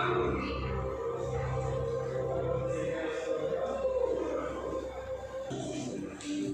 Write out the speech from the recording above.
Welcome to